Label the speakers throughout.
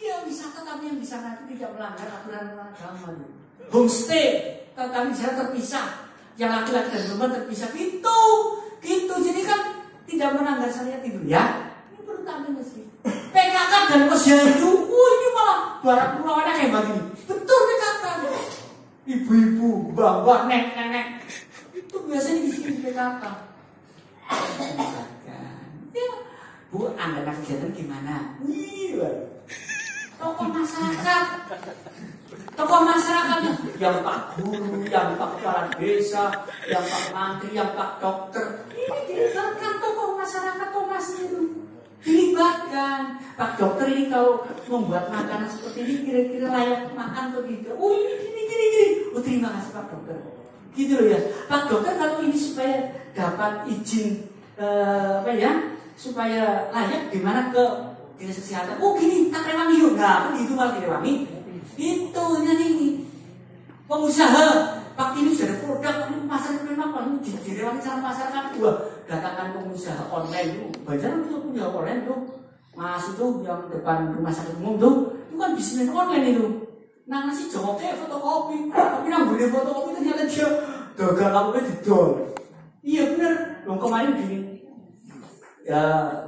Speaker 1: Iya wisata tapi yang di sana itu tidak melanggar aturan agama. Homestay tetapi di sana terpisah. Yang laki-laki dan perempuan terpisah gitu, gitu. Jadi kan tidak melanggar syariat itu ya. Ini perlu tampil masjid. PKK dan posyandu, oh ini malah barat pulau kayak begini. Betul PKK. Ibu-ibu, bapak, nenek-nenek itu biasanya di sini PKK. Ya, Bu, Anda kegiatan gimana? Iya. Tokoh masyarakat. Tokoh masyarakat yang Pak Guru, yang Pak Kepala Desa, yang Pak Mantri, yang Pak Dokter. Ini dilibatkan tokoh masyarakat Thomas itu. Dilibatkan. Pak Dokter ini kalau membuat makanan seperti ini kira-kira layak makan atau tidak. Oh ini gini gini gini. Oh terima kasih Pak Dokter. Gitu loh ya. Pak Dokter kalau ini supaya dapat izin eh, apa ya supaya layak gimana ke dinas kesehatan. Oh gini, tak rewangi yuk. Nah, kan gitu malah direwangi. Itu ini pengusaha. Pak ini sudah produk, ini pasar memang kalau ini direwangi sama masyarakat. Wah, datangkan pengusaha online itu. Banyak itu punya online tuh. Mas itu yang depan rumah sakit umum tuh, itu kan bisnis online itu. Nah nasi jawab kayak fotokopi, tapi nang boleh fotokopi ternyata dia gagal kamu didol. Iya bener, dong kemarin gini, ya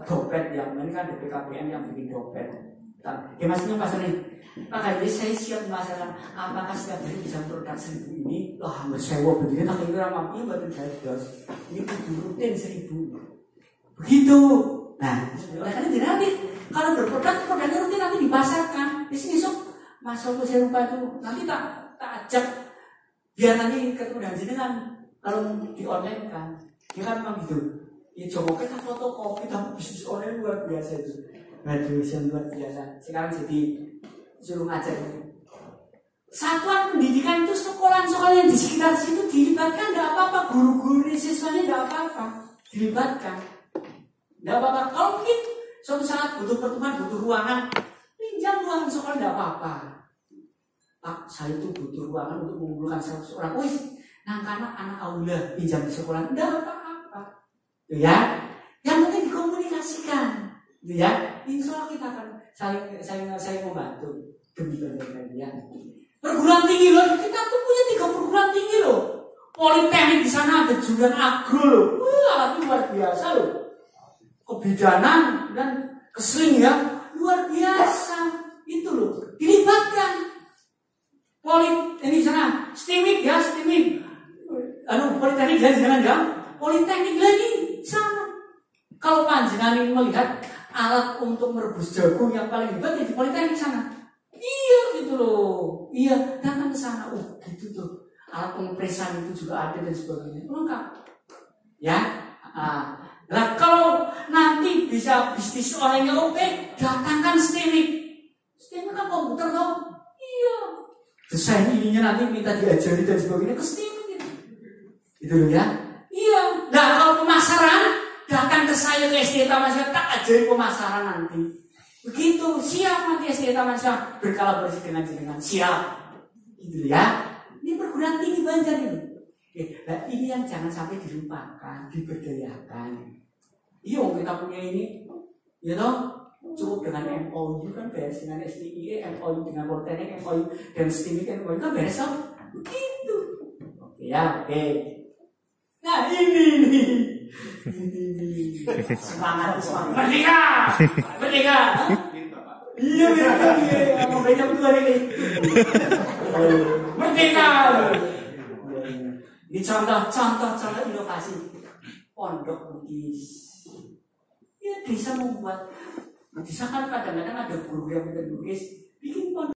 Speaker 1: dompet yang ini kan BPKBN yang bikin dompet. Nah, ya maksudnya Pak ini saya siap masalah apakah setiap hari bisa produk seribu ini? Wah, hampir sewa begini, tak kira mampu saya dos. Ini kudu rutin seribu. Begitu. Nah, oleh karena jadi nanti kalau berproduk produknya rutin nanti dipasarkan. Di sini sok masuk ke saya lupa itu nanti tak tak ajak biar nanti ketemu dengan jenengan kalau di online kan, dia kan memang gitu. Ya coba kita fotokopi tapi bisnis online luar biasa itu. Graduation luar biasa. Sekarang jadi suruh ngajar. Satuan pendidikan itu sekolah-sekolah yang di sekitar situ dilibatkan tidak apa-apa, guru-guru siswanya tidak apa-apa, dilibatkan. Tidak apa-apa. Kalau mungkin suatu saat butuh pertemuan, butuh ruangan, pinjam ruangan sekolah tidak apa-apa. Pak, saya itu butuh ruangan untuk mengumpulkan 100 orang. Wih, nah karena anak aula pinjam di sekolah, tidak apa-apa. Gitu ya, yang penting dikomunikasikan. Gitu ya, insya Allah kita akan saling saling saling membantu. Demi ya. Perguruan tinggi loh, kita tuh punya tiga perguruan tinggi loh. Politeknik di sana ada jurusan agro loh. Wah, itu luar biasa loh. Kebidanan dan kesling ya. Luar biasa. Itu loh. Dilibatkan. Polit ini sana. Stimik ya stimik anu politeknik dan jangan ya politeknik lagi kalau panjenengan melihat alat untuk merebus jagung yang paling hebat ya di politeknik sana iya gitu loh iya datang ke sana oh gitu tuh alat pengpresan itu juga ada dan sebagainya lengkap ya ah. Nah kalau nanti bisa bisnis orangnya oke, datangkan STEMIC. STEMIC kan komputer dong. Iya. Desain ininya nanti minta diajari dan sebagainya ke STEMIC gitu. Itu ya. Iya. Nah kalau pemasaran, datang ke saya ke SDT Taman saya tak ajari pemasaran nanti. Begitu, siap nanti SDT Taman saya berkolaborasi dengan jenengan. Siap. Gitu ya. Ini perguruan tinggi Banjar ini. Oke, nah ini yang jangan sampai dilupakan, diberdayakan. Iya, kita punya ini, ya toh, cukup dengan MOU kan beres dengan STIE, MOU dengan Politeknik, MOU dan STIMIK, MOU kan beres toh? Begitu. Oke ya, oke. Nah ini semangat, semangat, merdeka, merdeka. Iya, iya, iya, mau banyak tuh ini. Merdeka. Ini contoh-contoh-contoh inovasi pondok Bugis. Ya bisa membuat bisa kan kadang-kadang ada guru yang Bugis bikin pondok